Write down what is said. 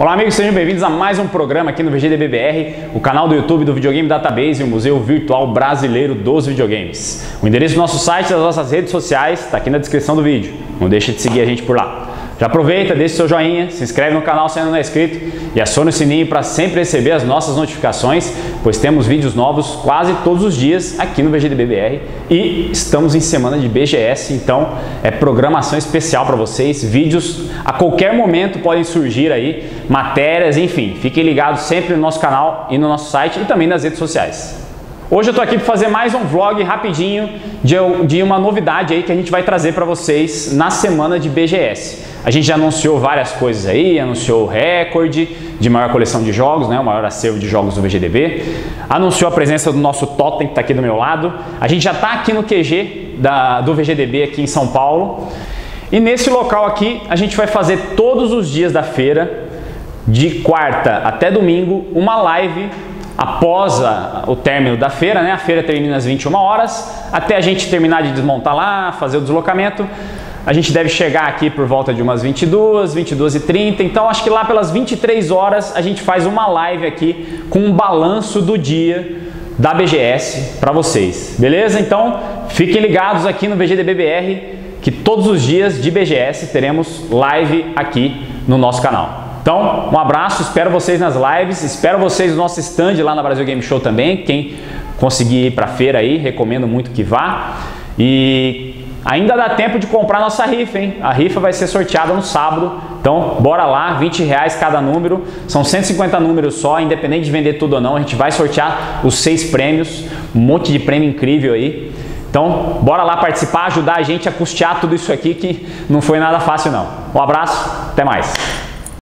Olá amigos, sejam bem-vindos a mais um programa aqui no VGDBBR, o canal do YouTube do Videogame Database e o Museu Virtual Brasileiro dos Videogames. O endereço do nosso site e das nossas redes sociais está aqui na descrição do vídeo. Não deixe de seguir a gente por lá. Já aproveita, deixa seu joinha, se inscreve no canal se ainda não é inscrito e acione o sininho para sempre receber as nossas notificações, pois temos vídeos novos quase todos os dias aqui no VGDBBR e estamos em semana de BGS, então é programação especial para vocês, vídeos a qualquer momento podem surgir aí, matérias, enfim, fiquem ligados sempre no nosso canal e no nosso site e também nas redes sociais. Hoje eu estou aqui para fazer mais um vlog rapidinho de, de uma novidade aí que a gente vai trazer para vocês na semana de BGS. A gente já anunciou várias coisas aí, anunciou o recorde de maior coleção de jogos, né, o maior acervo de jogos do VGDB, anunciou a presença do nosso Totem que está aqui do meu lado. A gente já está aqui no QG da, do VGDB aqui em São Paulo. E nesse local aqui a gente vai fazer todos os dias da feira, de quarta até domingo, uma live após a, o término da feira, né? A feira termina às 21 horas, até a gente terminar de desmontar lá, fazer o deslocamento, a gente deve chegar aqui por volta de umas 22, 22 e 30. Então acho que lá pelas 23 horas a gente faz uma live aqui com um balanço do dia da BGS para vocês. Beleza? Então fiquem ligados aqui no VGDBBR que todos os dias de BGS teremos live aqui no nosso canal. Então, um abraço, espero vocês nas lives, espero vocês no nosso stand lá na Brasil Game Show também. Quem conseguir ir para a feira aí, recomendo muito que vá. E ainda dá tempo de comprar nossa rifa, hein? A rifa vai ser sorteada no sábado. Então, bora lá, 20 reais cada número. São 150 números só, independente de vender tudo ou não. A gente vai sortear os seis prêmios, um monte de prêmio incrível aí. Então, bora lá participar, ajudar a gente a custear tudo isso aqui que não foi nada fácil não. Um abraço, até mais.